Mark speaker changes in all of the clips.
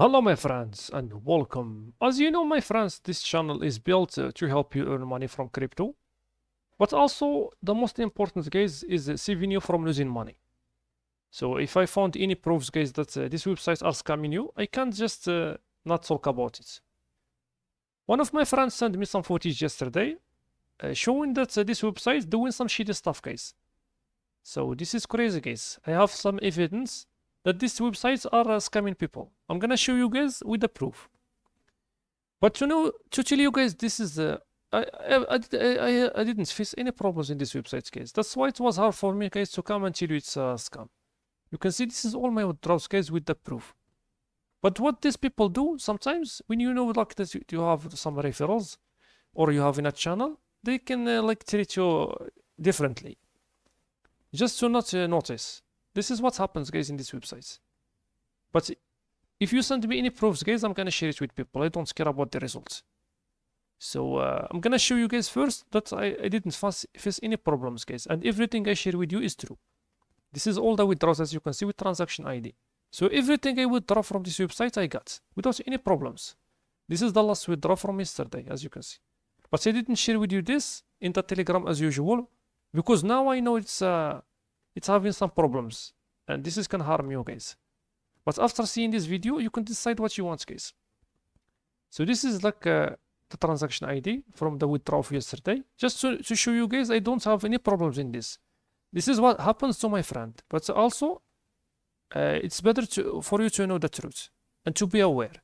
Speaker 1: Hello my friends and welcome. As you know my friends, this channel is built uh, to help you earn money from crypto. But also the most important guys is uh, saving you from losing money. So if I found any proofs guys that uh, these websites are scamming you, I can't just uh, not talk about it. One of my friends sent me some footage yesterday uh, showing that uh, this website is doing some shitty stuff guys. So this is crazy guys. I have some evidence that these websites are uh, scamming people. I'm gonna show you guys with the proof. But you know, to tell you guys, this is uh, I, I, I, didn't face any problems in this website guys. That's why it was hard for me guys to come and tell you it's a scam. You can see this is all my withdrawals guys with the proof. But what these people do sometimes when you know like that you, you have some referrals or you have in a channel, they can uh, like treat you differently. Just to not uh, notice. This is what happens, guys, in these websites. But if you send me any proofs, guys, I'm gonna share it with people. I don't care about the results. So uh, I'm gonna show you guys first that I, I didn't face, face any problems, guys. And everything I share with you is true. This is all the withdrawals, as you can see, with transaction ID. So everything I withdraw from this website, I got without any problems. This is the last withdrawal from yesterday, as you can see. But I didn't share with you this in the Telegram as usual, because now I know it's uh, it's having some problems and this is can harm you guys but after seeing this video you can decide what you want guys. So this is like uh, the transaction id from the withdrawal of yesterday. Just to, to show you guys i don't have any problems in this. This is what happens to my friend. But also uh, it's better to for you to know the truth and to be aware.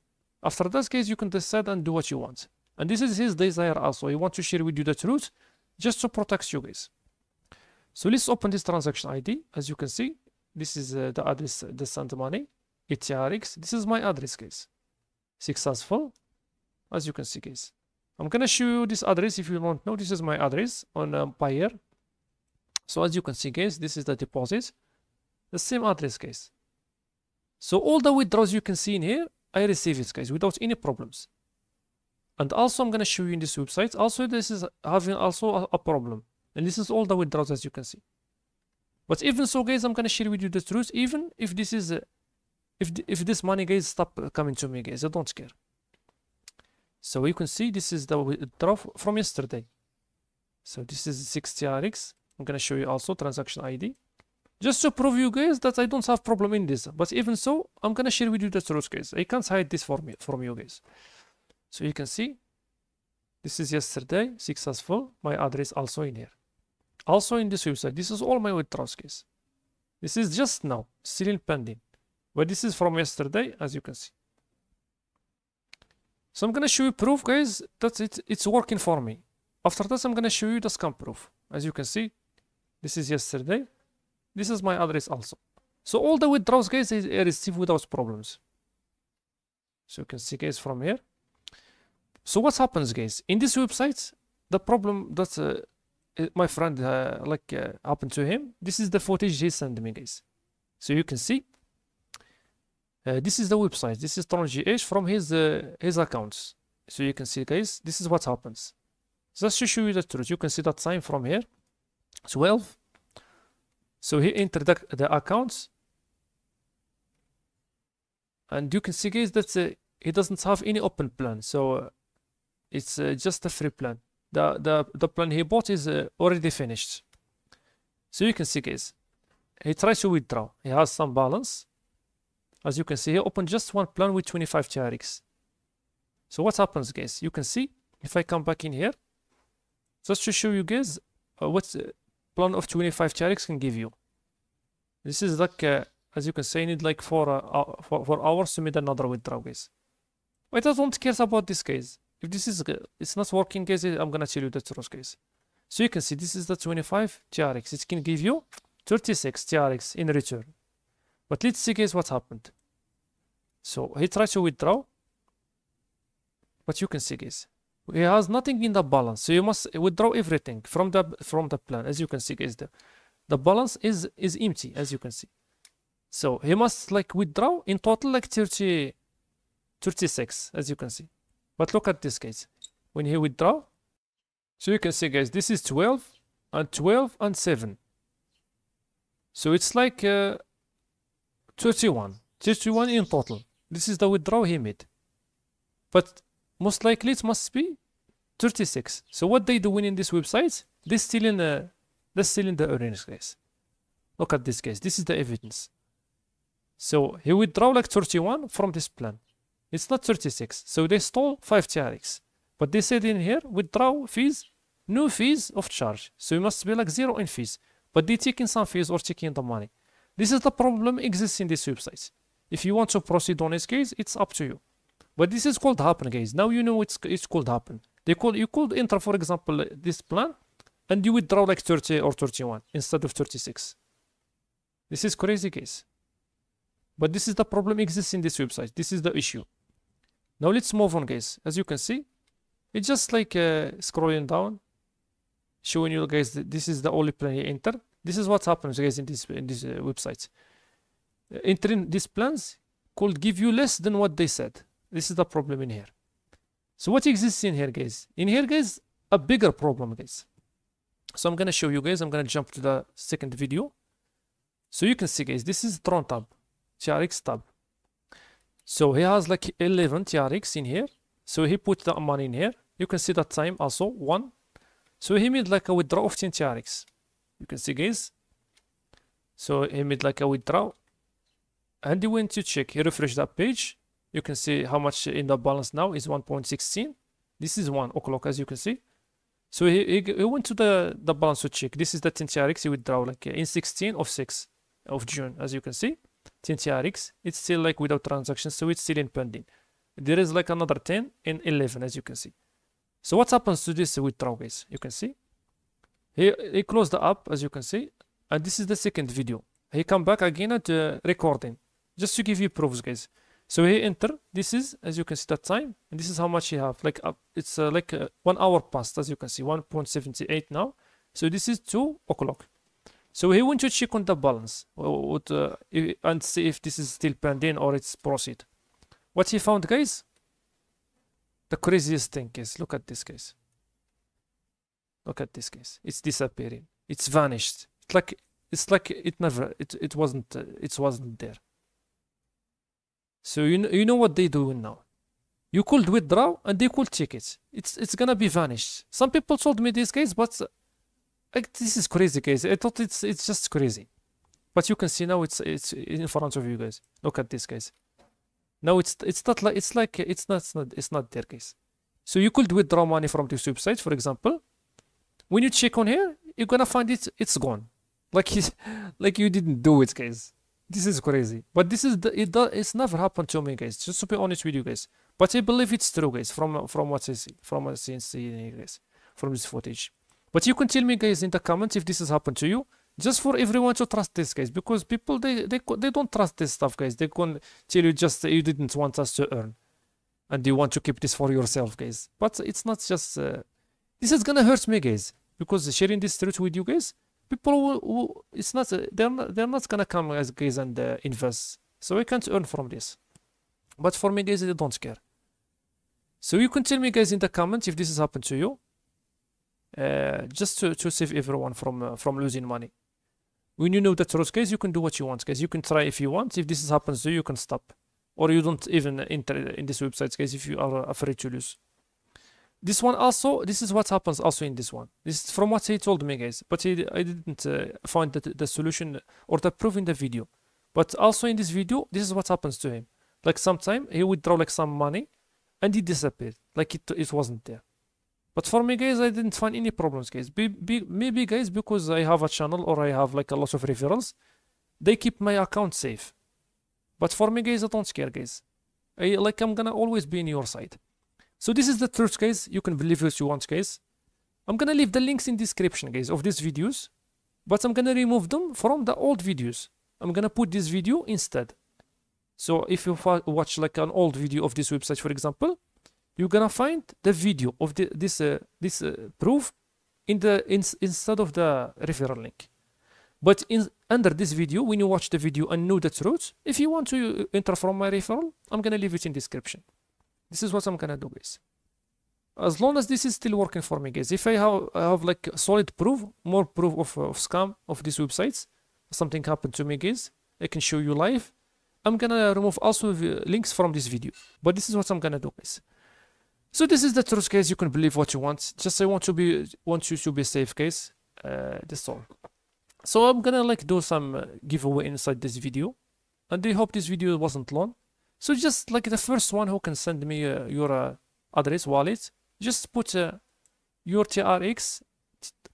Speaker 1: After that guys you can decide and do what you want. And this is his desire also. He wants to share with you the truth just to protect you guys. So let's open this transaction ID. As you can see, this is uh, the address the sent money, ETRX. This is my address, guys. Successful. As you can see, guys. I'm gonna show you this address if you don't know. This is my address on um, Payeer. So as you can see, guys, this is the deposit. The same address, guys. So all the withdrawals you can see in here, I receive it, guys, without any problems. And also, I'm gonna show you in this website. Also, this is having also a, a problem. And this is all the withdrawals as you can see. But even so, guys, I'm gonna share with you the truth. Even if this is, uh, if if this money, guys, stop coming to me, guys, I don't care. So you can see this is the withdrawal from yesterday. So this is 60RX. I'm gonna show you also transaction ID. Just to prove you guys that I don't have problem in this. But even so, I'm gonna share with you the truth, guys. I can't hide this from you, from you guys. So you can see this is yesterday, successful. My address also in here. Also in this website, this is all my withdrawals case. This is just now, still pending. But this is from yesterday, as you can see. So I'm gonna show you proof, guys, that it, it's working for me. After this, I'm gonna show you the scam proof. As you can see, this is yesterday. This is my address also. So all the withdrawals, guys, I receive without problems. So you can see, guys, from here. So what happens, guys? In this website, the problem that uh, my friend uh, like uh, happened to him this is the footage he sent me guys so you can see uh, this is the website. This is TronGH from his uh, his accounts. So you can see guys this is what happens. Just to show you the truth you can see that time from here. 12 so he entered the, the accounts. And you can see guys that uh, he doesn't have any open plan. So uh, it's just a free plan. The, the, the plan he bought is uh, already finished. So you can see guys, he tries to withdraw. He has some balance. As you can see, he open just one plan with 25 TRX. So what happens guys? You can see, if I come back in here, just to show you guys uh, what uh, plan of 25 TRX can give you. This is like, uh, as you can see, need like four, uh, four, four hours to make another withdrawal guys. I don't care about this guys. If this is it's not working guys, I'm gonna tell you the truth guys. So you can see this is the 25 TRX. It can give you 36 TRX in return. But let's see guys what happened. So he tried to withdraw. But you can see guys. He has nothing in the balance. So you must withdraw everything from the from the plan. As you can see guys, the, the balance is is empty as you can see. So he must like withdraw in total like 30 36 as you can see. But look at this guys. When he withdraw, so you can see guys, this is 12 and 12 and 7. So it's like uh, 31. 31 in total. This is the withdrawal he made. But most likely it must be 36. So what they doing in this website? They stealing the they stealing the earnings, guys. Look at this, guys. This is the evidence. So he withdraw like 31 from this plan. It's not 36. So they stole 5 TRX. But they said in here, withdraw fees, no fees of charge. So it must be like zero in fees. But they taking some fees or taking the money. This is the problem exists in this website. If you want to proceed on this case, it's up to you. But this is called happen, guys. Now you know it's it's called happen. They call you could enter, for example, this plan, and you withdraw like 30 or 31 instead of 36. This is crazy, guys. But this is the problem exists in this website. This is the issue. Now let's move on, guys. As you can see, it's just like uh, scrolling down, showing you guys this is the only plan you enter. This is what happens, guys, in this in these uh, websites. Uh, entering these plans could give you less than what they said. This is the problem in here. So what exists in here, guys? In here, guys, a bigger problem, guys. So I'm gonna show you guys. I'm gonna jump to the second video. So you can see, guys, this is TronTap. TRX tab. So he has like 11 TRX in here. So he put the money in here. You can see that time also, 1. So he made like a withdrawal of 10 TRX. You can see guys. So he made like a withdrawal. And he went to check, he refreshed that page. You can see how much in the balance now is 1.16. This is 1 o'clock as you can see. So he, he, he, went to the, the balance to check. This is the 10 TRX he withdraw like in 16 of 6 of June as you can see. 10 TRX. It's still like without transactions, so it's still in pending. There is like another 10 and 11 as you can see. So what happens to this withdrawal guys? You can see. He, he closed the app as you can see. And this is the second video. He come back again at uh, recording. Just to give you proofs guys. So he enter. This is as you can see that time. And this is how much he have. Like uh, it's uh, like uh, one hour past as you can see. 1.78 now. So this is 2 o'clock. So he went to check on the balance what, uh, and see if this is still pending or it's proceed. What he found, guys? The craziest thing is, look at this, guys. Look at this, case. It's disappearing. It's vanished. It's like it's like it never. It it wasn't. Uh, it wasn't there. So you know, you know what they doing now. You could withdraw and they could check it. It's it's gonna be vanished. Some people told me this, case, but like, this is crazy, guys. I thought it's it's just crazy, but you can see now it's it's in front of you, guys. Look at this, guys. Now it's it's not like it's like it's not it's not it's not there, guys. So you could withdraw money from this website, for example. When you check on here, you're gonna find it it's gone, like like you didn't do it, guys. This is crazy, but this is the, it. Does, it's never happened to me, guys. Just to be honest with you, guys. But I believe it's true, guys. From from what I see, from what I see, guys, from this footage. But you can tell me, guys, in the comments if this has happened to you. Just for everyone to trust this, guys, because people they they they don't trust this stuff, guys. They can tell you just you didn't want us to earn, and you want to keep this for yourself, guys. But it's not just. Uh, this is gonna hurt me, guys, because sharing this truth with you guys, people who, who it's not they're not they're not gonna come as guys and uh, invest. So I can't earn from this. But for me, guys, they don't care. So you can tell me, guys, in the comments if this has happened to you uh, just to, to save everyone from uh, from losing money. When you know the truth, guys, you can do what you want, guys. You can try if you want. If this happens to you, you can stop, or you don't even enter in this website, guys, if you are afraid to lose. This one also, this is what happens also in this one. This is from what he told me, guys. But he, I didn't uh, find the, the solution or the proof in the video. But also in this video, this is what happens to him. Like sometime he would draw like some money, and he disappeared, like it it wasn't there. But for me, guys, I didn't find any problems, guys. Be, be, maybe, guys, because I have a channel or I have like a lot of referrals, they keep my account safe. But for me, guys, I don't care, guys. I, like I'm gonna always be in your side. So this is the truth, guys. You can believe what you want, guys. I'm gonna leave the links in description, guys, of these videos. But I'm gonna remove them from the old videos. I'm gonna put this video instead. So if you watch like an old video of this website, for example, you're gonna find the video of the, this uh, this uh, proof in the in, instead of the referral link but in under this video when you watch the video and know the truth if you want to uh, enter from my referral i'm gonna leave it in description this is what i'm gonna do guys as long as this is still working for me guys if i have, I have like solid proof more proof of, of scam of these websites something happened to me guys i can show you live I'm gonna remove also links from this video. But this is what I'm gonna do, guys. So this is the truth, guys. You can believe what you want. Just I want to be want you to be safe, guys. Uh, that's all. So I'm gonna like do some uh, giveaway inside this video, and I hope this video wasn't long. So just like the first one who can send me uh, your uh, address wallet, just put uh, your TRX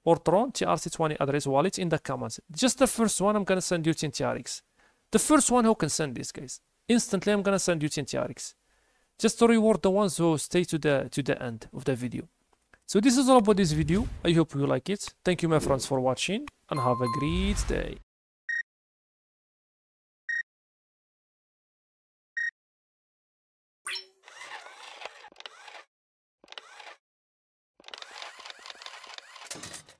Speaker 1: or Tron TRC20 address wallet in the comments. Just the first one, I'm gonna send you 10 TRX. The first one who can send this, guys. Instantly, I'm gonna send you 10 TRX. Just to reward the ones who stay to the to the end of the video. So this is all about this video. I hope you like it. Thank you, my friends, for watching, and have a great day. You